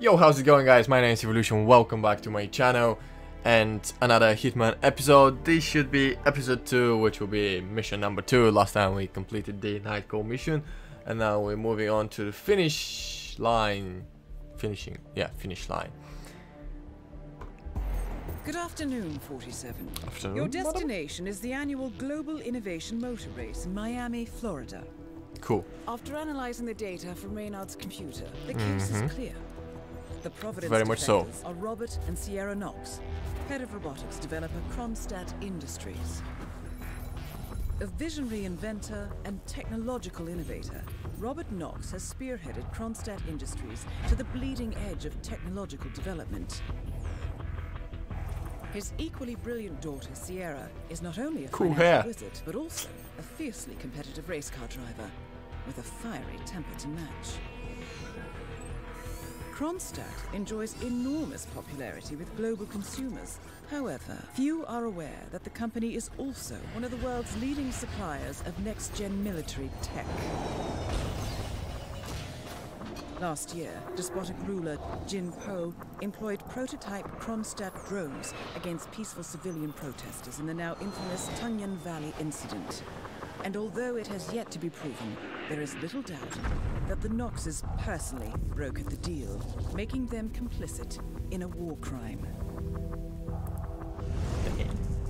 Yo, how's it going guys? My name is Ivolution, welcome back to my channel and another Hitman episode. This should be episode 2, which will be mission number 2. Last time we completed the night call mission and now we're moving on to the finish line. Finishing, yeah, finish line. Good afternoon, 47. Afternoon, Your madam? destination is the annual Global Innovation Motor Race in Miami, Florida. Cool. After analyzing the data from Reynard's computer, the case is mm-hmm. clear. The Providence. Very much so. are Robert and Sierra Knox, head of robotics developer Kronstadt Industries. A visionary inventor and technological innovator, Robert Knox has spearheaded Kronstadt Industries to the bleeding edge of technological development. His equally brilliant daughter, Sierra, is not only a Cool hair. wizard, but also a fiercely competitive race car driver with a fiery temper to match. Kronstadt enjoys enormous popularity with global consumers. However, few are aware that the company is also one of the world's leading suppliers of next-gen military tech. Last year, despotic ruler Jin Po employed prototype Kronstadt drones against peaceful civilian protesters in the now infamous Tunyan Valley incident. And although it has yet to be proven, there is little doubt that the Knoxes personally brokered the deal, making them complicit in a war crime.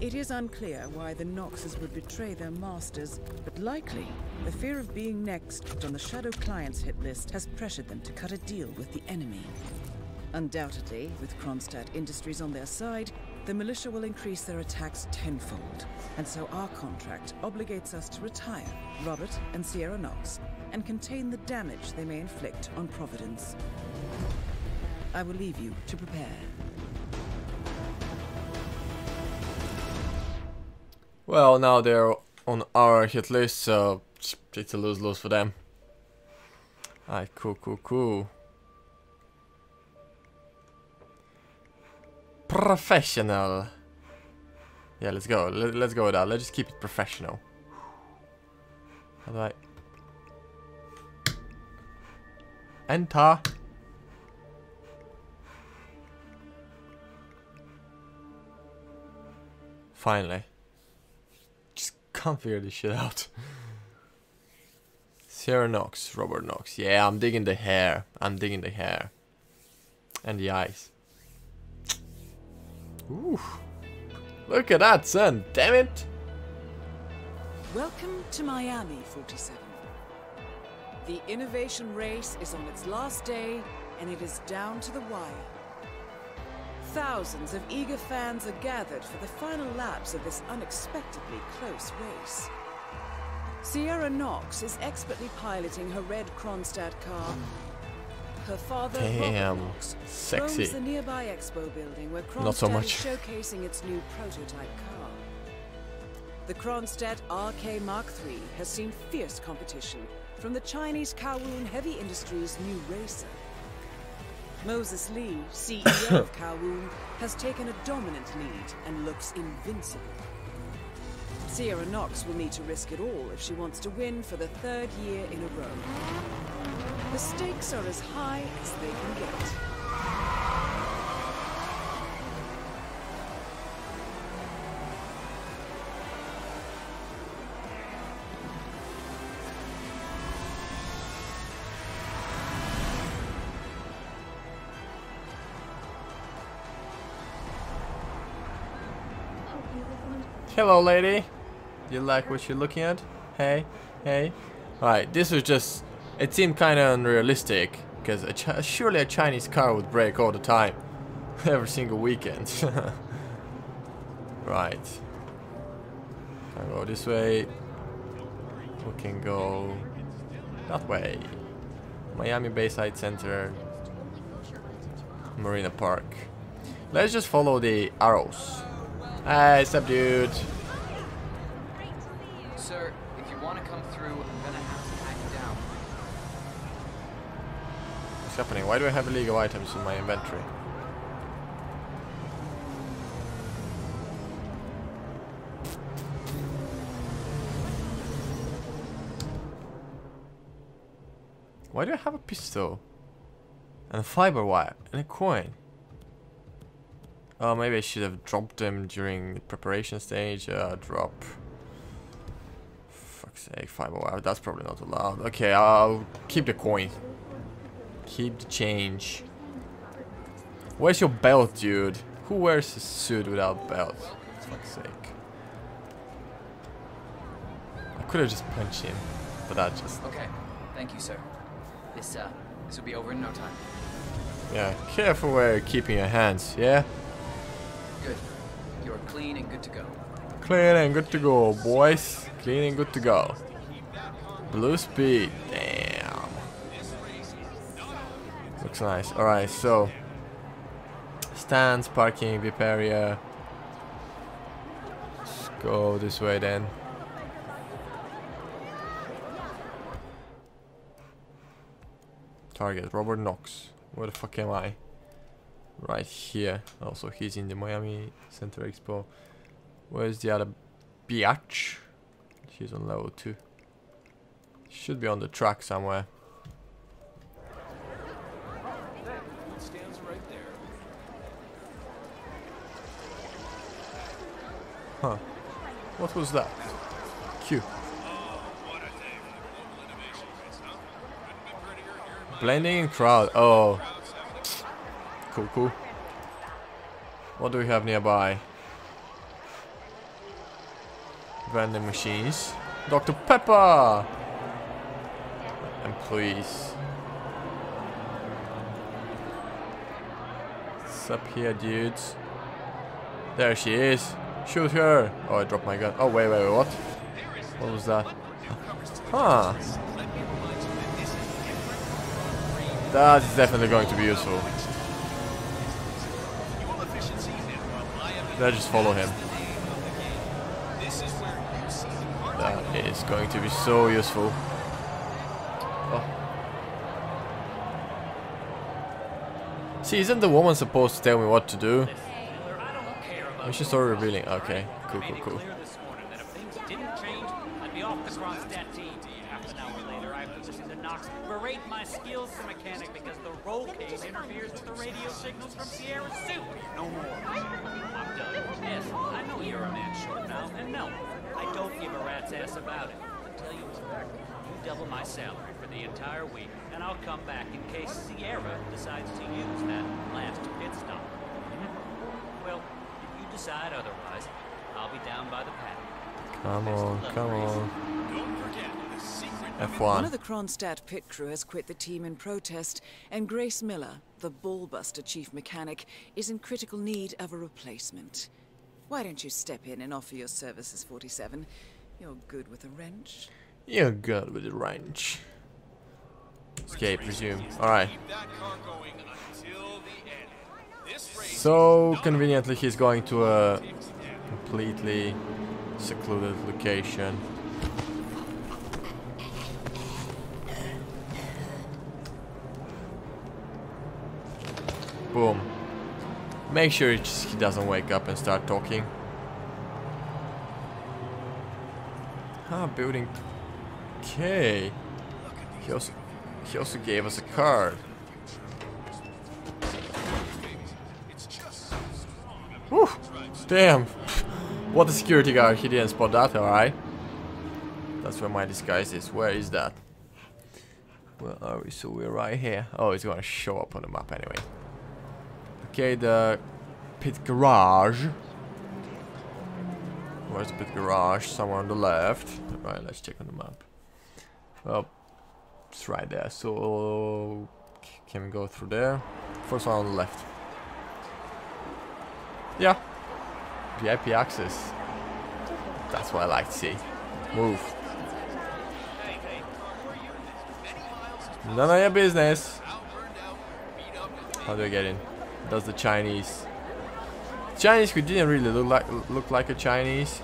It is unclear why the Knoxes would betray their masters, but likely the fear of being next on the Shadow Clients hit list has pressured them to cut a deal with the enemy. Undoubtedly, with Kronstadt Industries on their side, the militia will increase their attacks tenfold. And so our contract obligates us to retire Robert and Sierra Knox and contain the damage they may inflict on Providence. I will leave you to prepare. Well, now they're on our hit list, so it's a lose-lose for them. Alright, cool, cool, cool. Professional. Yeah, let's go. Let, let's go with that. Let's just keep it professional. How do I... Enter. Finally. Just can't figure this shit out. Sarah Knox, Robert Knox. Yeah, I'm digging the hair. I'm digging the hair. And the eyes. Look at that, son. Damn it. Welcome to Miami, 47. The innovation race is on its last day, and it is down to the wire. Thousands of eager fans are gathered for the final laps of this unexpectedly close race. Sierra Knox is expertly piloting her red Kronstadt car. Her father, Damn, Robert sexy. the nearby expo building where Kronstadt Not so is much. showcasing its new prototype car. The Kronstadt RK Mark III has seen fierce competition from the Chinese Kowloon Heavy Industries' new racer. Moses Lee, CEO of Kowloon, has taken a dominant lead and looks invincible. Sierra Knox will need to risk it all if she wants to win for the third year in a row. The stakes are as high as they can get. Hello, lady. You like what you're looking at? Hey, hey. Alright, this was just. It seemed kind of unrealistic because a surely a Chinese car would break all the time, every single weekend. right. Can go this way. We can go that way. Miami Bayside Center, Marina Park. Let's just follow the arrows. Hey, sup, What's happening? Why do I have illegal items in my inventory? Why do I have a pistol? And a fiber wire. And a coin. Oh, maybe I should have dropped them during the preparation stage. Uh, drop. Fuck's sake, fiber wire. That's probably not allowed. Okay, I'll keep the coin. Keep the change. Where's your belt, dude? Who wears a suit without belt? For fuck's sake. I could have just punched him, but that just... Okay, thank you, sir. This, uh, this will be over in no time. Yeah, careful where you're keeping your hands, yeah? Good. You're clean and good to go. Clean and good to go, boys. Clean and good to go. Blue speed, damn. Looks nice. Alright, so... Stands, parking, VIP area. Let's go this way then. Target, Robert Knox. Where the fuck am I? Right here. Also, he's in the Miami Center Expo. Where's the other biatch? She's on level 2. Should be on the track somewhere. Huh. What was that? Q. Blending in crowd. Oh. Cool, cool. What do we have nearby? Vending machines. Dr. Pepper! Employees. What's up here, dudes? There she is. Shoot her! Oh, I dropped my gun. Oh, wait, wait, wait, what? What was that? Huh. That is definitely going to be useful. Let's just follow him. That is going to be so useful. Oh. See, isn't the woman supposed to tell me what to do? We should start revealing. Okay, cool, cool, cool. this morning that if things didn't change, I'd be off the Kronstadt team. Half an hour later, I was listening to Knox berate my skills as a mechanic because the roll cage interferes with the radio signals from Sierra Soup. No more. I'm done. Yes, I know you're a man short now, and no, I don't give a rat's ass about it. I'll tell you what, you double my salary for the entire week, and I'll come back in case Sierra decides to use that last pit stop. Well, if you decide otherwise, I'll be down by the paddock. Come on, come on. One F1. One of the Kronstadt pit crew has quit the team in protest, and Grace Miller, the ballbuster chief mechanic, is in critical need of a replacement. Why don't you step in and offer your services, 47? You're good with a wrench. You're good with a wrench. Escape, resume. Alright. So conveniently he's going to a completely secluded location. Boom. Make sure he doesn't wake up and start talking. Ah, building. Okay. He also, he also gave us a card. Damn. What a security guard. He didn't spot that, alright. That's where my disguise is. Where is that? Where are we? So we're right here. Oh, it's gonna show up on the map anyway. Okay, the pit garage. Where's the pit garage? Somewhere on the left. Right, let's check on the map. Well, it's right there. So, can we go through there? First one on the left. Yeah. VIP access. That's what I like to see. Move. None of your business. How do I get in? Does the Chinese? Chinese who didn't really look like look like a Chinese.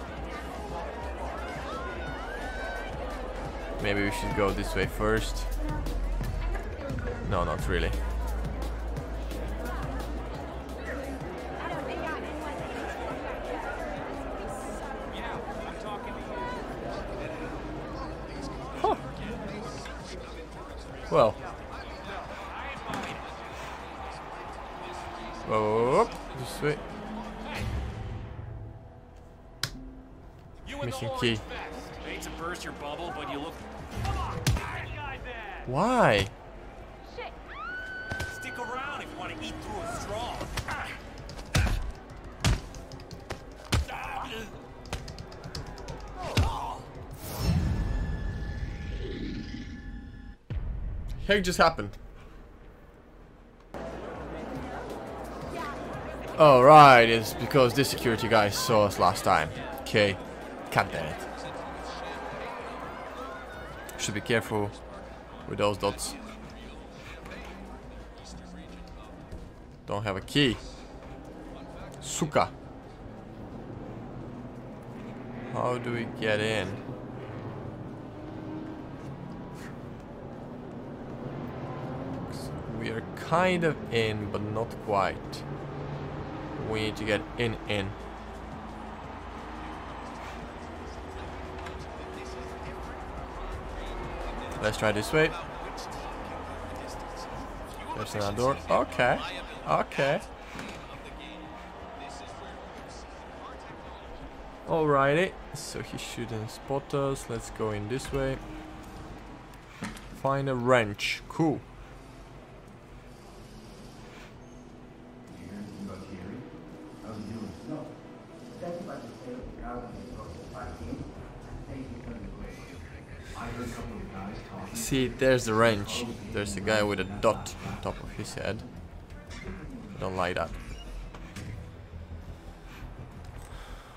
Maybe we should go this way first. No, not really. Well. Oh, way. Missing key. To burst your bubble, but you look. Why? Stick around if you want to eat through a straw. Heck just happened? Oh right, it's because this security guy saw us last time. Okay, God damn it. Should be careful with those dots. Don't have a key. Suka. How do we get in? We are kind of in, but not quite. We need to get in, in. Let's try this way. There's another door. Okay. Okay. Alrighty. So he shouldn't spot us. Let's go in this way. Find a wrench. Cool. See, there's the wrench. There's a guy with a dot on top of his head. Don't like that.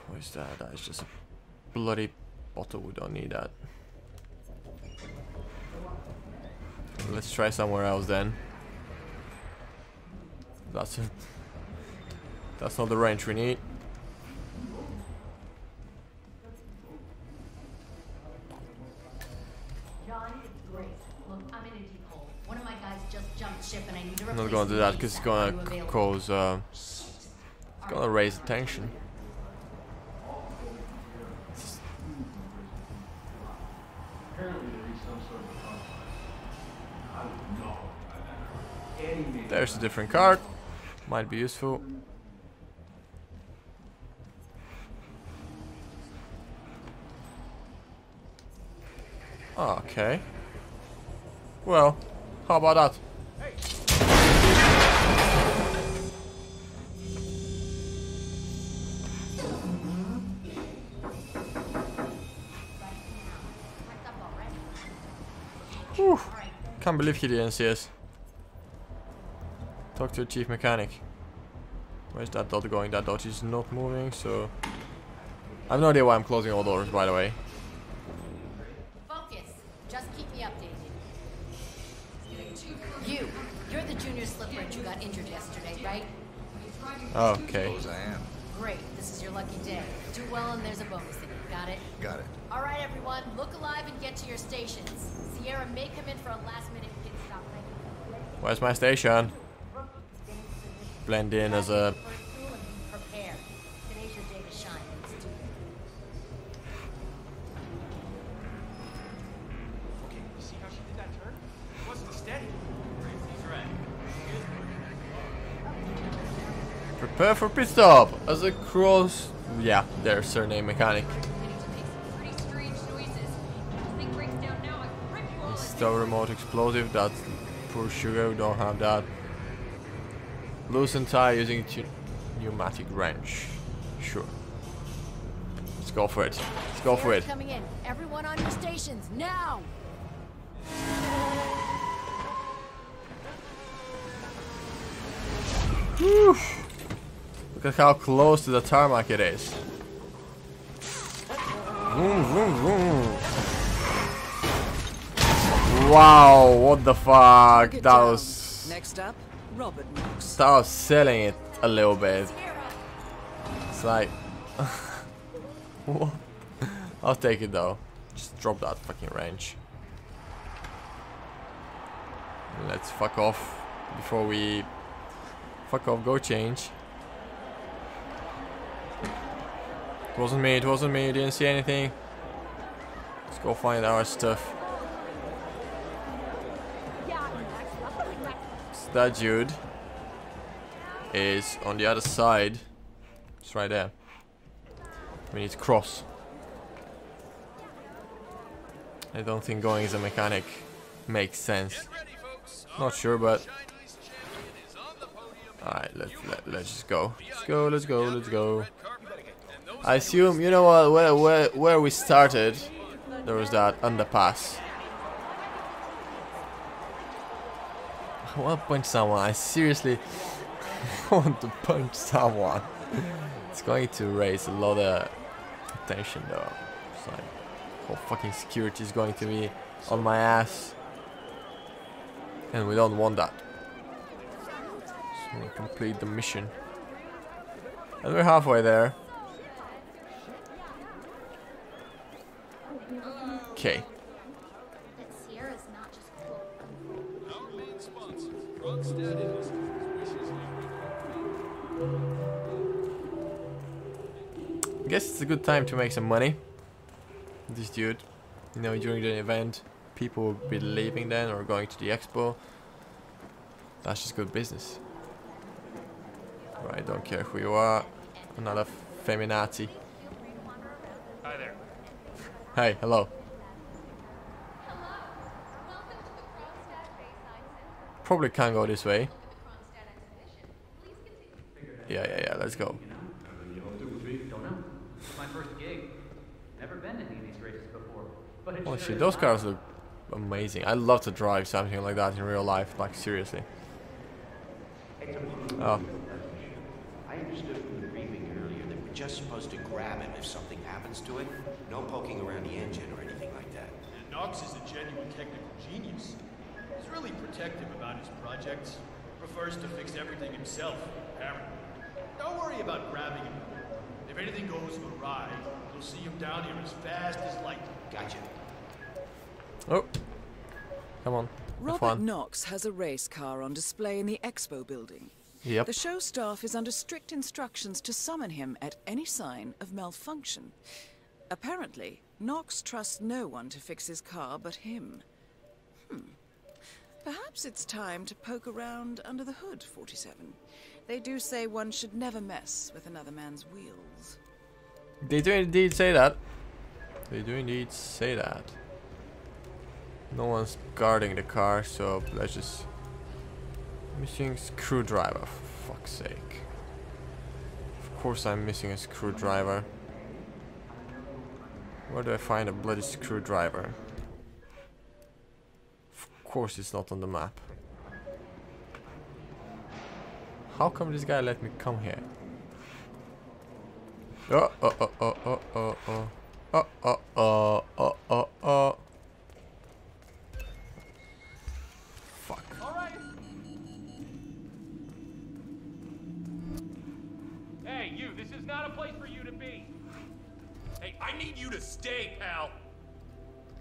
What is that? That is just a bloody bottle. We don't need that. Let's try somewhere else then. That's a, That's not the wrench we need. Not gonna do that because it's gonna cause uh, it's gonna raise attention. There's a different card. Might be useful. Okay. Well, how about that? Can't believe he didn't see us. Talk to the chief mechanic. Where's that dot going? That dot is not moving, so... I have no idea why I'm closing all doors, by the way. Focus. Just keep me updated. You. You're the junior slip wrench who got injured yesterday, right? Okay. Suppose I am. Great. This is your lucky day. Do well and there's a bonus in it. Got it? Got it. All right, everyone. Look alive and get to your stations. Sierra may come in for a last-minute pit stop. Where's my station? Blend in as a... Prepare for pit stop! As a cross... Yeah, their surname mechanic. Pretty strange noises. If this thing breaks down now, I can rip you all Stow remote explosive, that's poor sugar, we don't have that. Loosen tire using pneumatic wrench. Sure. Let's go for it. Let's go for it. coming in. Everyone on your stations, now! Look at how close to the tarmac it is. Wow, what the fuck? That was Next up, Robert Knox. that was selling it a little bit. It's like what? I'll take it though. Just drop that fucking wrench. Let's fuck off before we fuck off. Go change. It wasn't me. It wasn't me. Didn't see anything. Let's go find our stuff. That dude. is on the other side. It's right there. We need to cross. I don't think going as a mechanic makes sense. Not sure, but alright, let's let, let's just go. Let's go. Let's go. Let's go. I assume you know what where where where we started. There was that underpass. I want to punch someone. I seriously want to punch someone. it's going to raise a lot of attention though. It's like whole fucking security is going to be on my ass. And we don't want that. So we complete the mission. And we're halfway there. Okay. That Sierra's not just cool. I guess it's a good time to make some money. This dude, you know, during the event, people will be leaving then or going to the expo. That's just good business. Right, don't care who you are. Another feminazi. Hi there. Hey, hello. Welcome to the Kronstadt Bayside Center. Probably can't go this way. Look at the Kronstadt exhibition. Please continue. Yeah, yeah, yeah, let's go. Don't know. It's my first gig. Never been to any of these races before. But it Holy sure shit, those cars look amazing. I love to drive something like that in real life, like seriously. Oh, oh. I understood from the briefing earlier that we're just supposed to grab him if something happens to it. No poking around the engine or anything like that. And Knox is a genuine technical genius. He's really protective about his projects. Prefers to fix everything himself, apparently. Don't worry about grabbing him. If anything goes awry, you'll see him down here as fast as light. Gotcha. oh. Come on. Robert. Knox has a race car on display in the expo building. Yep. The show staff is under strict instructions to summon him at any sign of malfunction. Apparently, Knox trusts no one to fix his car but him. Hmm. Perhaps it's time to poke around under the hood, 47. They do say one should never mess with another man's wheels. They do indeed say that. They do indeed say that. No one's guarding the car, so let's just... Missing screwdriver, for fuck's sake. Of course I'm missing a screwdriver. Where do I find a bloody screwdriver? Course it's not on the map. How come this guy let me come here? Oh, oh, oh, oh, oh, oh, oh. Oh, oh, oh, oh, oh, oh. Fuck. Hey, you, this is not a place for you to be. Hey, I need you to stay, pal.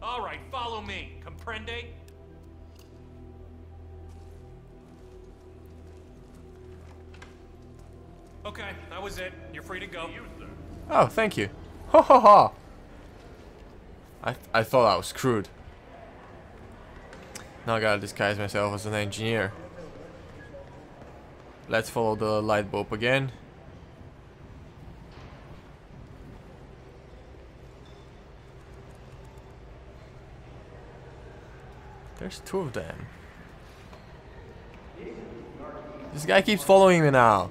All right, follow me. Comprende? Okay, that was it. You're free to go. Oh, thank you. Ha ha ha. I, th I thought I was screwed. Now I gotta disguise myself as an engineer. Let's follow the light bulb again. There's two of them. This guy keeps following me now.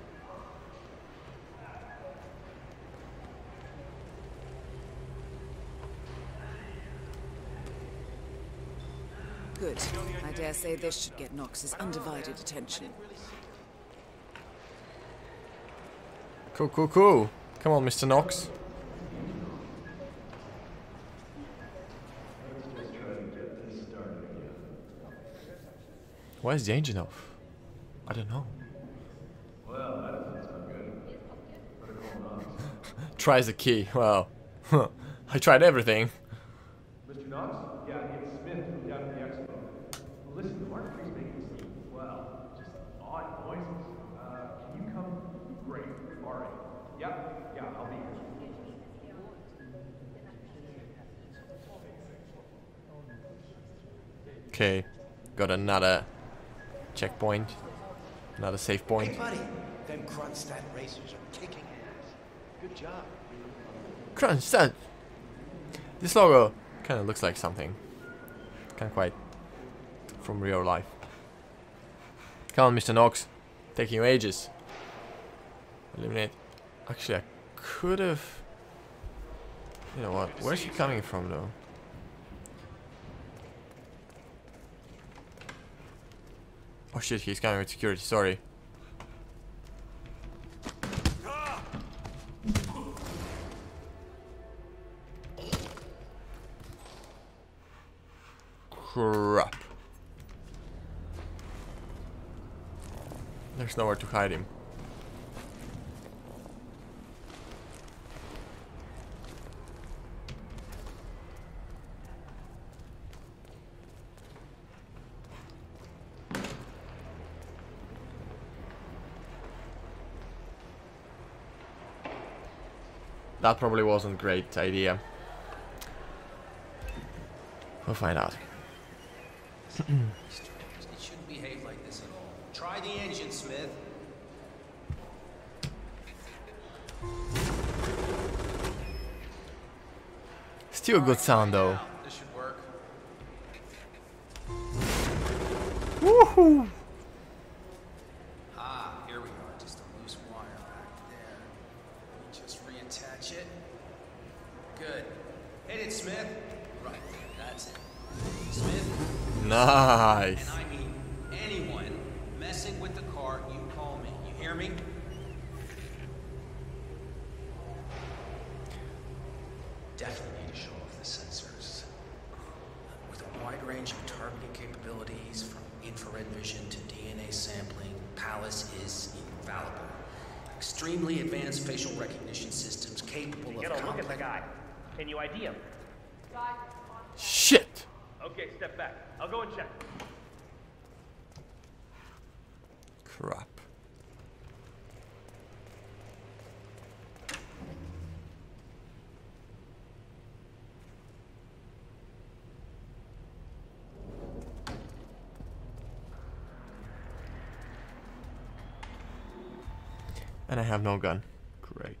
this should get Knox's undivided attention. Cool, cool, cool. Come on, Mr. Knox. Why is the engine off? I don't know. Tries the key. Well, I tried everything. Mr. Knox? Yeah, it's Smith from down at the expo. Well, listen, the Mark III's making some, well, just odd noises. Uh, can you come? Great. All right. Yep. Yeah, I'll be here. Okay, got a checkpoint, not a safe point. Hey, buddy. Them Kronstadt racers are kicking ass. Good job. Kronstadt. This logo kind of looks like something, kind of quite from real life. Come on, Mr. Knox, taking you ages. Eliminate. Actually, I could have. You know what? Where's she coming from, though? Oh, shit, he's coming with security. Sorry. Crap. There's nowhere to hide him. That probably wasn't a great idea. We'll find out. It shouldn't behave like this at all. Try the engine, Smith. Still a good sound though. This should work. Woohoo! Ah, here we are. Just a loose wire back there. Let me just reattach it. Good. Hit it, Smith. Right there. That's it. Smith, Nice. and I mean anyone messing with the car, you call me. You hear me? Definitely need to show off the sensors. With a wide range of targeting capabilities, from infrared vision to DNA sampling, Palace is infallible. Extremely advanced facial recognition systems capable of Get a look at the complex- guy. Can you ID him? Shit! Okay, step back. I'll go and check. Crap. And I have no gun. Great.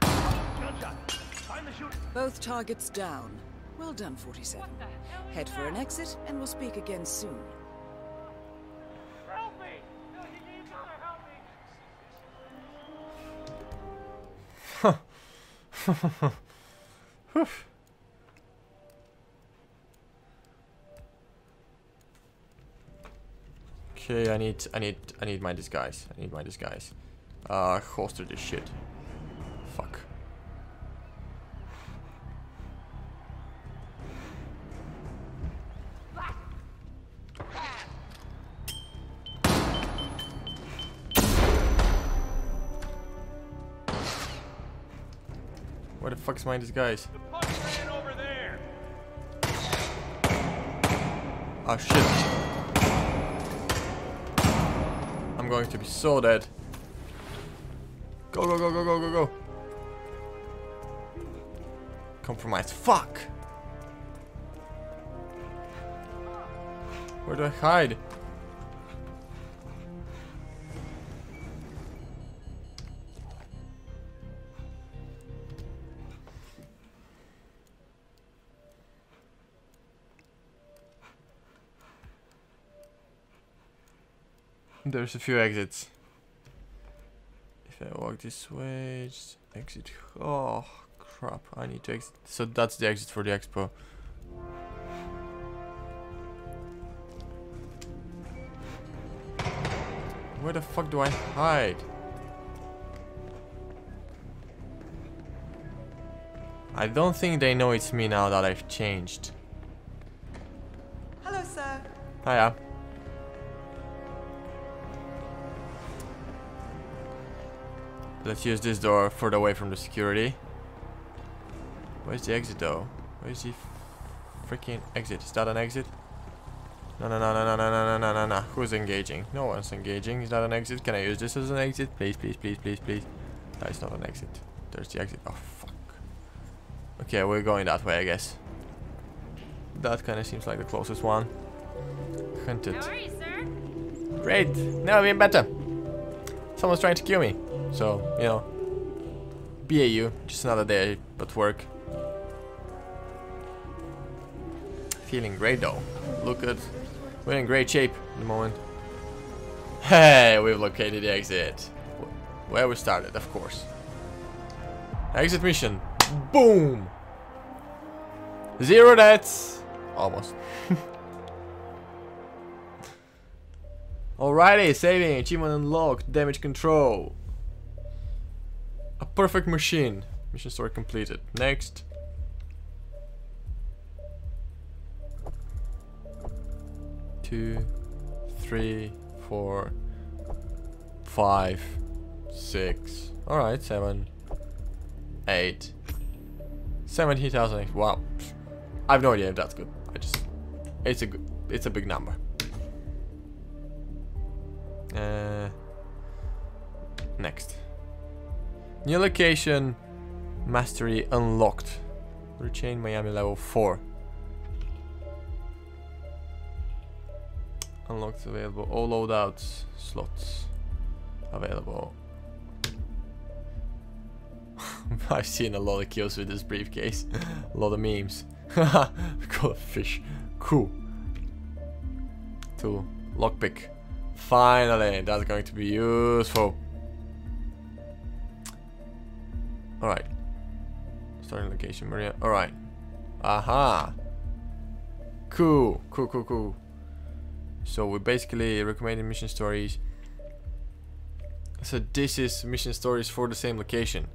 Gunshot. Find the shooter. Both targets down. Well done, 47. Head for an exit, and we'll speak again soon. Help me! No, you, you gotta help me! Okay, I need, I need, I need my disguise. I need my disguise. Uh, holster this shit. fuck's mind is guys? Oh shit. I'm going to be so dead. Go, go, go, go, go, go, go. Compromise. Fuck! Where do I hide? There's a few exits. If I walk this way, just exit. Oh, crap. I need to exit. So that's the exit for the expo. Where the fuck do I hide? I don't think they know it's me now that I've changed. Hello, sir. Hiya. Let's use this door further away from the security. Where's the exit though? Where's the freaking exit? Is that an exit? No, no, no, no, no, no, no, no, no, no. Who's engaging? No one's engaging. Is that an exit? Can I use this as an exit? Please, please, please, please, please. That is not an exit. There's the exit. Oh, fuck. Okay, we're going that way, I guess. That kind of seems like the closest one. Hunted. How are you, sir? Great. Never been better. Someone's trying to kill me. So, you know. BAU. Just another day at work. Feeling great though. Look good. We're in great shape at the moment. Hey, we've located the exit. Where we started, of course. Exit mission. Boom! Zero deaths. Almost. Alrighty, saving, achievement unlocked, damage control. A perfect machine. Mission story completed. Next. Two, three, four, five, six. Alright, seven, eight. Wow. I have no idea if that's good. I just, it's a it's a big number. Uh, next. New location. Mastery unlocked. Rechain Miami level 4. Unlocked available. All loadouts slots available. I've seen a lot of kills with this briefcase. a lot of memes. Call a fish. Cool. Two. Lockpick. Finally, that's going to be useful. Alright. Starting location, Maria. Alright. Aha. Cool. Cool, cool, cool. So we basically recommended mission stories. So this is mission stories for the same location.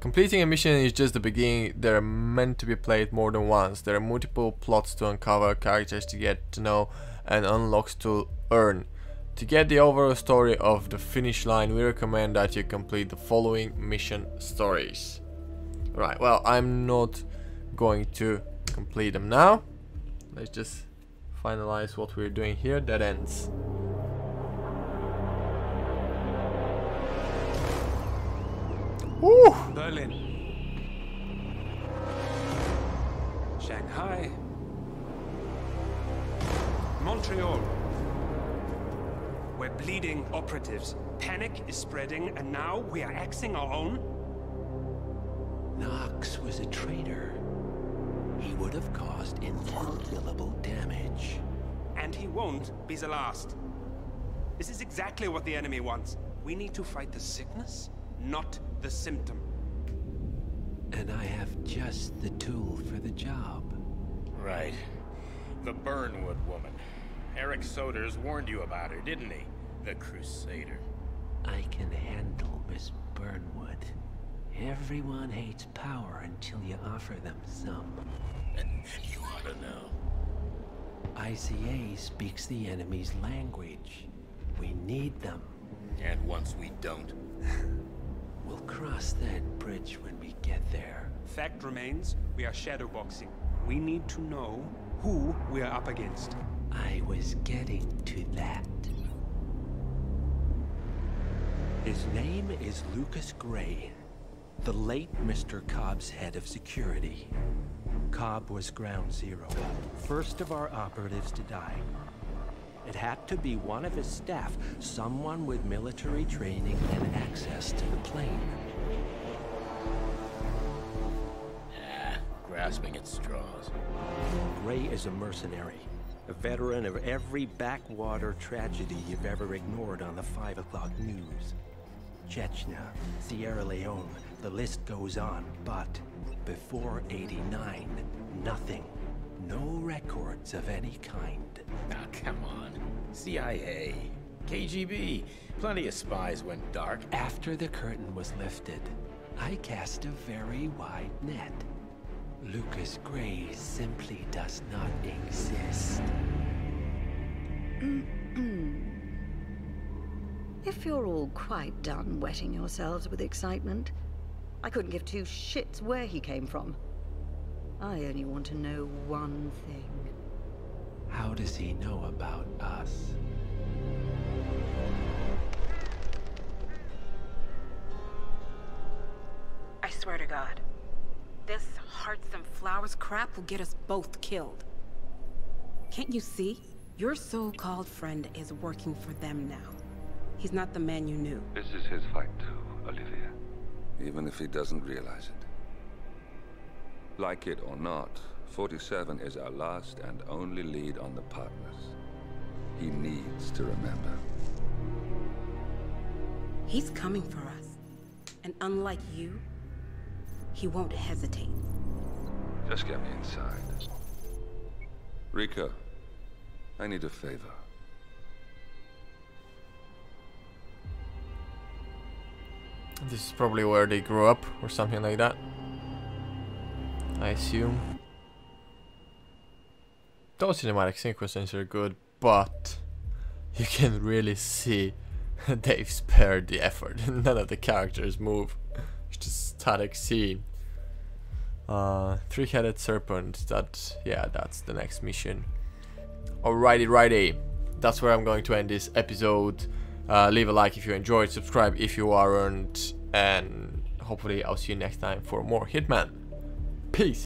Completing a mission is just the beginning. They're meant to be played more than once. There are multiple plots to uncover, characters to get to know, and unlocks to earn. To get the overall story of the finish line, we recommend that you complete the following mission stories. Right, well, I'm not going to complete them now. Let's just finalize what we're doing here. That ends. Woo! Berlin. Shanghai. Montreal. We're bleeding operatives. Panic is spreading, and now we are axing our own? Knox was a traitor. He would have caused incalculable damage. And he won't be the last. This is exactly what the enemy wants. We need to fight the sickness, not the symptom. And I have just the tool for the job. Right. The Burnwood woman. Erich Soders warned you about her, didn't he? The Crusader. I can handle Miss Burnwood. Everyone hates power until you offer them some. And you ought to know. ICA speaks the enemy's language. We need them. And once we don't? we'll cross that bridge when we get there. Fact remains, we are shadowboxing. We need to know who we are up against. I was getting to that. His name is Lucas Grey. the late Mr. Cobb's head of security. Cobb was ground zero, first of our operatives to die. It had to be one of his staff, someone with military training and access to the plane. Ah, grasping at straws. Gray is a mercenary, a veteran of every backwater tragedy you've ever ignored on the 5 o'clock news. Chechnya, Sierra Leone, the list goes on, but before 89, nothing. No records of any kind. Ah, come on. CIA, KGB, plenty of spies went dark. After the curtain was lifted, I cast a very wide net. Lucas Grey simply does not exist. If you're all quite done wetting yourselves with excitement, I couldn't give two shits where he came from. I only want to know one thing. How does he know about us? I swear to God, this hearts and flowers crap will get us both killed. Can't you see? Your so-called friend is working for them now. He's not the man you knew. This is his fight too, Olivia. Even if he doesn't realize it. Like it or not, 47 is our last and only lead on the partners. He needs to remember. He's coming for us. And unlike you, he won't hesitate. Just get me inside. Rico, I need a favor. This is probably where they grew up or something like that. I assume. Those cinematic sequences are good, but you can really see they've spared the effort. None of the characters move. It's just static scene. Uh, Three-headed serpent. That yeah, that's the next mission. Alrighty, righty. That's where I'm going to end this episode. Uh, leave a like if you enjoyed, subscribe if you aren't, and hopefully I'll see you next time for more Hitman. Peace.